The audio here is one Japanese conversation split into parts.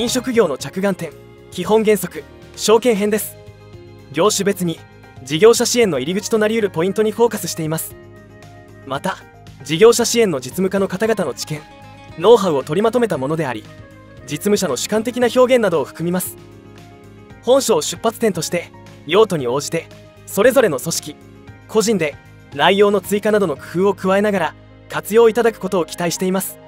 飲食業の着眼点基本原則証券編です。業種別に事業者支援の入り口となりうるポイントにフォーカスしています。また事業者支援の実務家の方々の知見ノウハウを取りまとめたものであり実務者の主観的な表現などを含みます。本書を出発点として用途に応じてそれぞれの組織個人で内容の追加などの工夫を加えながら活用いただくことを期待しています。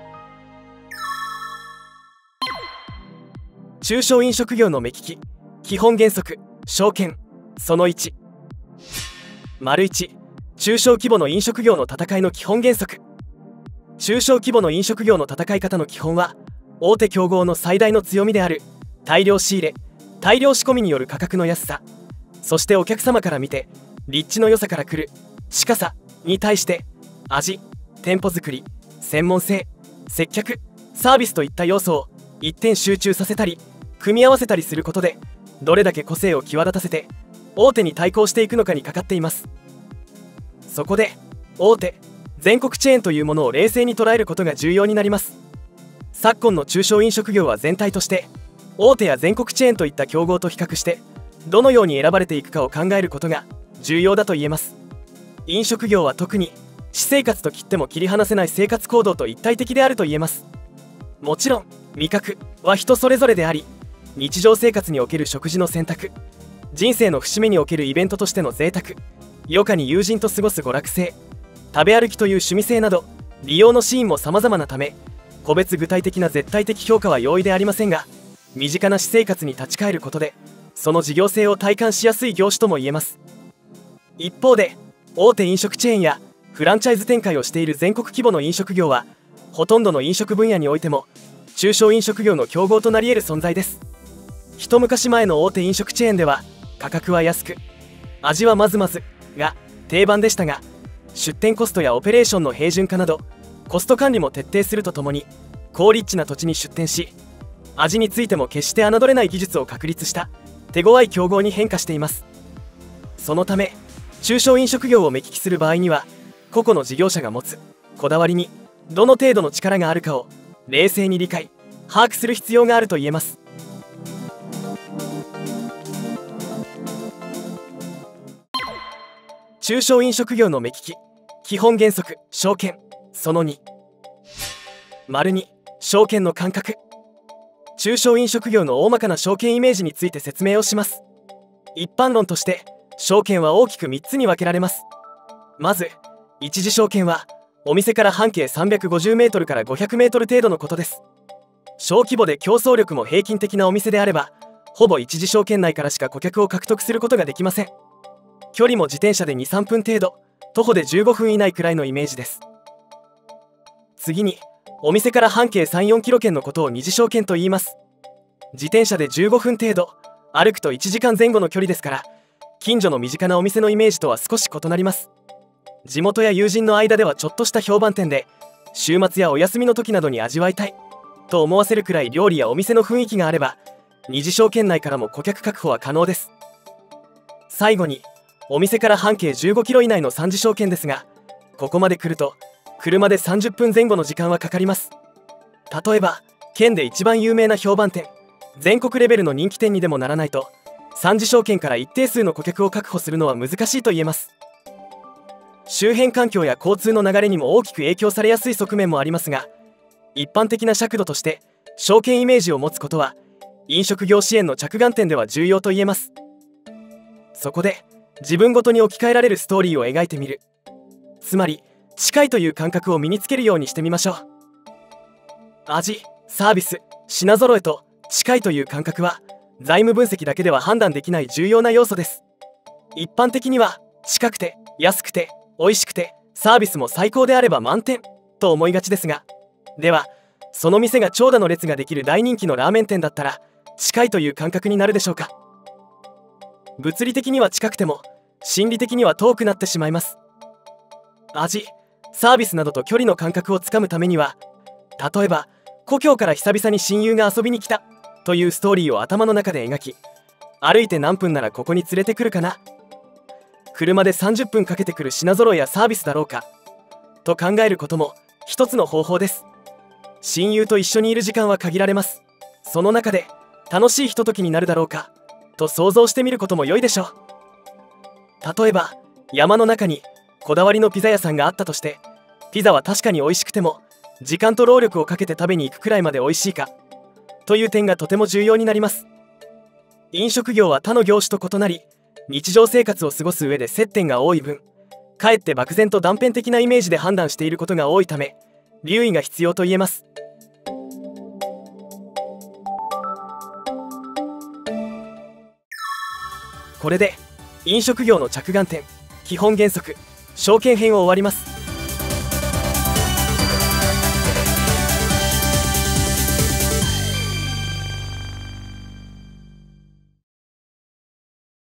中小飲食業の目利き基本原則証券その1丸1中小規模の飲食業の戦いの基本原則。中小規模の飲食業の戦い方の基本は大手競合の最大の強みである大量仕入れ大量仕込みによる価格の安さ。そしてお客様から見て立地の良さからくる近さに対して味店舗作り専門性接客サービスといった要素を一点集中させたり組み合わせたりすることでどれだけ個性を際立たせて大手に対抗していくのかにかかっています。そこで大手全国チェーンというものを冷静に捉えることが重要になります。昨今の中小飲食業は全体として大手や全国チェーンといった競合と比較してどのように選ばれていくかを考えることが重要だと言えます。飲食業は特に私生活と切っても切り離せない生活行動と一体的であると言えます。もちろん味覚は人それぞれであり日常生活における食事の選択。人生の節目におけるイベントとしての贅沢。余暇に友人と過ごす娯楽性。食べ歩きという趣味性など利用のシーンも様々なため個別具体的な絶対的評価は容易でありませんが身近な私生活に立ち返ることでその事業性を体感しやすい業種とも言えます。一方で大手飲食チェーンやフランチャイズ展開をしている全国規模の飲食業はほとんどの飲食分野においても中小飲食業の競合となり得る存在です。一昔前の大手飲食チェーンでは価格は安く味はまずまずが定番でしたが出店コストやオペレーションの平準化などコスト管理も徹底するとともに高立地な土地に出店し味についても決して侮れない技術を確立した手強い競合に変化しています。そのため中小飲食業を目利きする場合には個々の事業者が持つこだわりにどの程度の力があるかを冷静に理解把握する必要があると言えます。中小飲食業の目利き基本原則証券その2丸2証券の感覚。中小飲食業の大まかな証券イメージについて説明をします。一般論として証券は大きく3つに分けられます。まず一次証券はお店から半径 350m から 500m 程度のことです。小規模で競争力も平均的なお店であればほぼ一次証券内からしか顧客を獲得することができません。距離も自転車で23分程度。徒歩で15分以内くらいのイメージです。次にお店から半径34キロ圏のことを二次証券と言います。自転車で15分程度。歩くと1時間前後の距離ですから近所の身近なお店のイメージとは少し異なります。地元や友人の間ではちょっとした評判店で週末やお休みの時などに味わいたい。と思わせるくらい料理やお店の雰囲気があれば二次証券内からも顧客確保は可能です。最後にお店から半径15キロ以内の三次証券ですがここまで来ると車で30分前後の時間はかかります。例えば県で一番有名な評判店全国レベルの人気店にでもならないと3次証券から一定数の顧客を確保するのは難しいと言えます。周辺環境や交通の流れにも大きく影響されやすい側面もありますが一般的な尺度として証券イメージを持つことは飲食業支援の着眼点では重要と言えます。そこで自分ごとに置き換えられるストーリーを描いてみる。つまり近いという感覚を身につけるようにしてみましょう。味サービス品揃えと近いという感覚は財務分析だけでは判断できない重要な要素です。一般的には近くて安くて美味しくてサービスも最高であれば満点と思いがちですがではその店が長蛇の列ができる大人気のラーメン店だったら近いという感覚になるでしょうか？物理的には近くても心理的には遠くなってしまいます。味サービスなどと距離の感覚をつかむためには例えば故郷から久々に親友が遊びに来たというストーリーを頭の中で描き歩いて何分ならここに連れてくるかな。車で30分かけてくる品揃えやサービスだろうかと考えることも一つの方法です。親友と一緒にいる時間は限られます。その中で楽しいひとときになるだろうか。と想像してみることも良いでしょう。例えば山の中にこだわりのピザ屋さんがあったとしてピザは確かに美味しくても時間と労力をかけて食べに行くくらいまで美味しいかという点がとても重要になります。飲食業は他の業種と異なり日常生活を過ごす上で接点が多い分かえって漠然と断片的なイメージで判断していることが多いため留意が必要と言えます。これで飲食業の着眼点基本原則証券編を終わります。